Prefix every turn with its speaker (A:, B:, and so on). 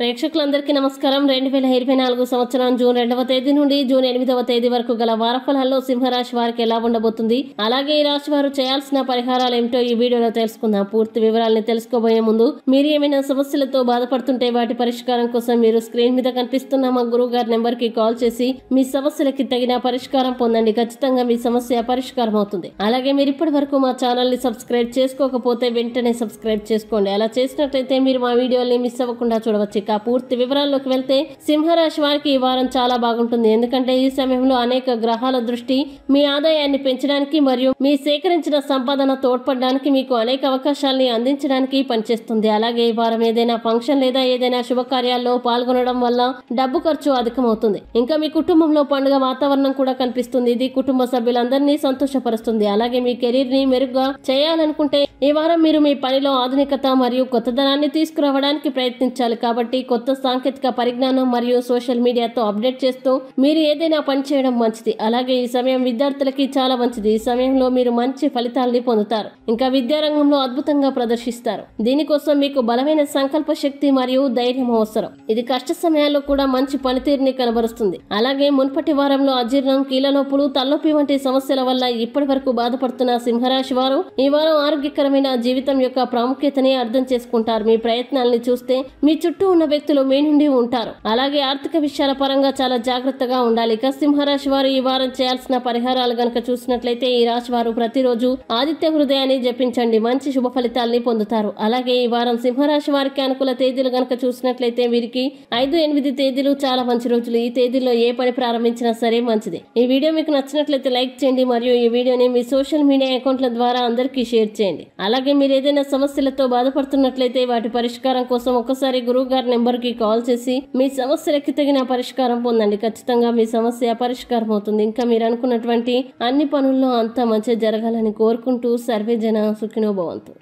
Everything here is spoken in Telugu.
A: ప్రేక్షకులందరికీ నమస్కారం. రెండు వేల ఇరవై నాలుగు సంవత్సరం జూన్ రెండవ తేదీ నుండి జూన్ ఎనిమిదవ తేదీ వరకు గల వారఫలాల్లో సింహరాశి వారికి ఎలా ఉండబోతుంది? అలాగే ఈ రాశి వారు చేయాల్సిన పరిహారాలు ఏమిటో ఈ వీడియోలో తెలుసుకుందాం. పూర్తి వివరాలని తెలుసుకోబోయే ముందు మీరు ఏమైనా సమస్యలతో బాధపడుతుంటే వాటి పరిష్కారం కోసం మీరు స్క్రీన్ మీద కనిపిస్తున్న మా గురువు గారి నెంబర్కి కాల్ చేసి మీ సమస్యలకి తగిన పరిష్కారం పొందండి. ఖచ్చితంగా మీ సమస్య పరిష్కారం అవుతుంది. అలాగే మీరు ఇప్పటి వరకు మా ఛానల్ని సబ్స్క్రైబ్ చేసుకోకపోతే వెంటనే సబ్స్క్రైబ్ చేసుకోండి. అలా చేసినట్లయితే మీరు మా వీడియోని మిస్ అవ్వకుండా చూడవచ్చు. ఇక పూర్తి వివరాల్లోకి వెళ్తే సింహరాశి వారికి ఈ వారం చాలా బాగుంటుంది. ఎందుకంటే ఈ సమయంలో అనేక గ్రహాల దృష్టి మీ ఆదాయాన్ని పెంచడానికి మరియు మీ సేకరించిన సంపాదన తోడ్పడడానికి మీకు అనేక అవకాశాలని అందించడానికి పనిచేస్తుంది. అలాగే ఈ వారం ఏదైనా ఫంక్షన్ లేదా ఏదైనా శుభకార్యాల్లో పాల్గొనడం వల్ల డబ్బు ఖర్చు అధికమవుతుంది. ఇంకా మీ కుటుంబంలో పండుగ వాతావరణం కూడా కనిపిస్తుంది. ఇది కుటుంబ సభ్యులందరినీ సంతోషపరుస్తుంది. అలాగే మీ కెరీర్ని మెరుగ్గా చేయాలనుకుంటే ఈ వారం మీరు మీ పనిలో ఆధునికత మరియు కొత్తదనాన్ని తీసుకురావడానికి ప్రయత్నించాలి. కాబట్టి కొత్త సాంకేతిక పరిజ్ఞానం మరియు సోషల్ మీడియాతో అప్డేట్ చేస్తూ మీరు ఏదైనా పని చేయడం మంచిది. అలాగే ఈ సమయం విద్యార్థులకి చాలా మంచిది. ఈ సమయంలో మీరు మంచి ఫలితాలని పొందుతారు. ఇంకా విద్యారంగంలో అద్భుతంగా ప్రదర్శిస్తారు. దీనికోసం మీకు బలమైన సంకల్ప శక్తి మరియు ధైర్యం అవసరం. ఇది కష్ట సమయాల్లో కూడా మంచి పనితీరుని కనబరుస్తుంది. అలాగే మున్పటి వారంలో అజీర్ణం కీళ్ళ నొప్పులు తలనొప్పి వంటి సమస్యల వల్ల ఇప్పటి వరకు బాధపడుతున్న సింహరాశి వారు ఈ వారం ఆరోగ్యకరమైన జీవితం యొక్క ప్రాముఖ్యతని అర్థం చేసుకుంటారు. మీ ప్రయత్నాల్ని చూస్తే మీ చుట్టూ ఉన్న వ్యక్తులు మీ నుండి ఉంటారు. అలాగే ఆర్థిక విషయాల పరంగా చాలా జాగ్రత్తగా ఉండాలి. ఇక సింహరాశి వారు ఈ వారం చేయాల్సిన పరిహారాలు గనక చూసినట్లయితే ఈ రాశి వారు ప్రతిరోజు ఆదిత్య హృదయాన్ని జపించండి. మంచి శుభ ఫలితాల్ని పొందుతారు. అలాగే ఈ వారం సింహరాశి వారికి అనుకూల తేదీలు గనక చూసినట్లయితే వీరికి ఐదు ఎనిమిది తేదీలు చాలా మంచి రోజులు. ఈ తేదీల్లో ఏ పని ప్రారంభించినా సరే మంచిది. ఈ వీడియో మీకు నచ్చినట్లయితే లైక్ చేయండి. మరియు ఈ వీడియోని మీ సోషల్ మీడియా అకౌంట్ల ద్వారా అందరికీ షేర్ చేయండి. అలాగే మీరు ఏదైనా సమస్యలతో బాధపడుతున్నట్లయితే వాటి పరిష్కారం కోసం ఒకసారి గురువు గారిని నెంబర్కి కాల్ చేసి మీ సమస్యలకి తగిన పరిష్కారం పొందండి. ఖచ్చితంగా మీ సమస్య పరిష్కారం అవుతుంది. ఇంకా మీరు అనుకున్నటువంటి అన్ని పనుల్లో అంతా మంచి జరగాలని కోరుకుంటూ సర్వే జన సుఖినో భవంతు.